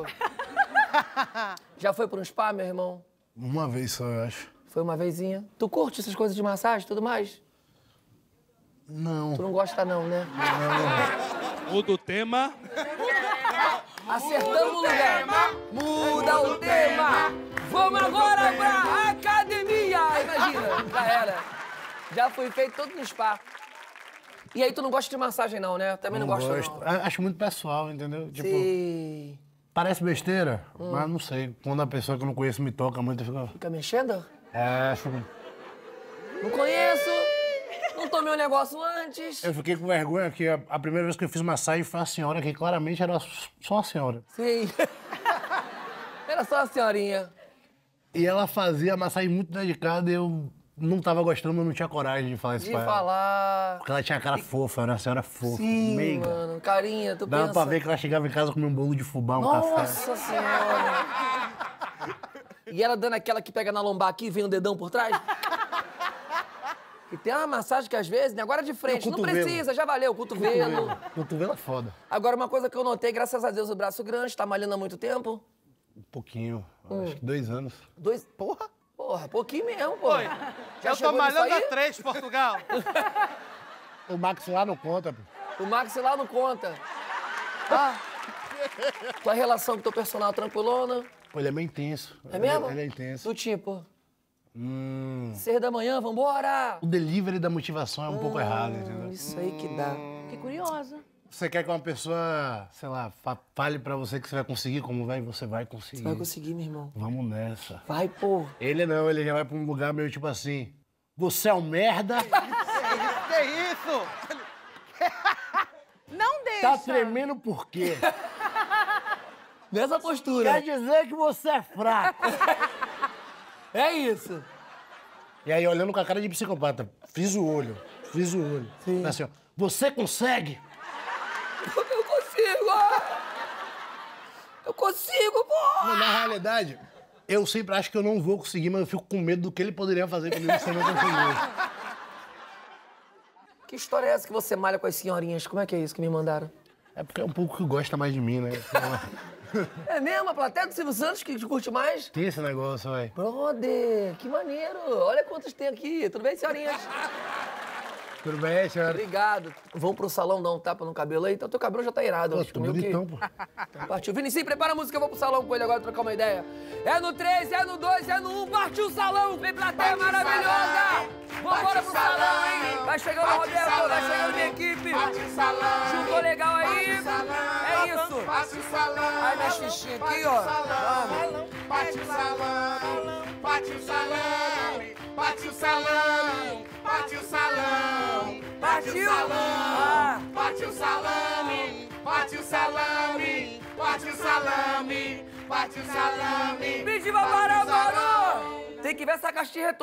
louco. Já foi pra um spa, meu irmão? Uma vez só, eu acho. Foi uma vezinha. Tu curte essas coisas de massagem e tudo mais? Não. Tu não gosta não, né? Muda o tema. Acertamos o lugar. Muda o tema. Vamos agora pra academia. Imagina, já era. Já foi feito todo no spa. E aí tu não gosta de massagem não, né? Também não, gosto gosto. não. Acho muito pessoal, entendeu? Tipo, Sei. Parece besteira, mas não sei. Quando a pessoa que eu não conheço me toca muito, eu fico... Fica mexendo? É, acho... Não conheço. Não tomei o negócio antes. Eu fiquei com vergonha que a, a primeira vez que eu fiz massagem foi a senhora, que claramente era só uma senhora. Sim. Era só a senhorinha. E ela fazia a massagem muito dedicada e eu não tava gostando, eu não tinha coragem de falar isso De pra ela. falar. Porque ela tinha a cara fofa, era uma senhora fofa, Sim, meiga. mano. Carinha, tu Dava pensa. pra ver que ela chegava em casa com um bolo de fubá, um café. Nossa senhora. E ela dando aquela que pega na lombar aqui e vem o dedão por trás? E tem uma massagem que às vezes, né? agora de frente, não cotovelo. precisa, já valeu, cotovelo. Cotovelo é foda. Agora, uma coisa que eu notei, graças a Deus, o braço grande, tá malhando há muito tempo. Um pouquinho, Hum. acho que dois anos. Dois. Porra! Porra, pouquinho mesmo, pô. Oi, Já eu tô malhando a três, Portugal. O Max lá não conta, pô. O maxilar não conta. Ah. Tua relação com teu personal tranquilona? Pô, ele é meio intenso. É mesmo? Ele, ele é intenso. Do tipo, Hum, seis da manhã, vambora! o delivery da motivação é um pouco errado, Hum, entendeu? Isso aí que dá. Fiquei curiosa. Você quer que uma pessoa, sei lá, fa- fale pra você que você vai conseguir, como vai, você vai conseguir. Vai conseguir, meu irmão. Vamos nessa. Vai, pô. Ele não, ele já vai pra um lugar meio tipo assim. Você é um merda, que isso? Não deixa. tá tremendo por quê? Nessa postura. Quer dizer que você é fraco. É isso. E aí, olhando com a cara de psicopata, fiz o olho, fiz o olho. Sim. Assim, ó, você consegue? Eu consigo! Eu consigo, pô! Não, na realidade, eu sempre acho que eu não vou conseguir, mas eu fico com medo do que ele poderia fazer comigo se eu não conseguir. Que história é essa que você malha com as senhorinhas? Como é que é isso que me mandaram? É porque é um pouco que gosta mais de mim, né? É mesmo? A plateia do Silvio Santos que te curte mais? Tem esse negócio, velho. Brother, que maneiro! Olha quantos tem aqui. Tudo bem, senhorinhas? Tudo bem, senhora? Obrigado. Vamos pro salão dar um tapa no cabelo aí? Então teu cabelo já tá irado. Pô, tô que- bonitão, pô. Partiu. Vinicius, prepara a música, eu vou pro salão com ele agora trocar uma ideia. É no 3, é no 2, é no 1, partiu o salão! Vem plateia maravilhosa! Vambora pro salão, hein? Vai chegando o Roberto, vai chegando minha equipe. Juntou legal aí. É isso. Bate o salão. Aí minhas fichinhas aqui, ó. Vamos. Bate o salão. Bate o salão. Bate o salão. Bate o salão. Bate o Partiu. salão. Ah. Bate o salame. Bate o salame. Bate o salame. Bate o salame. Pediva para, parou! Tem que ver essa caixinha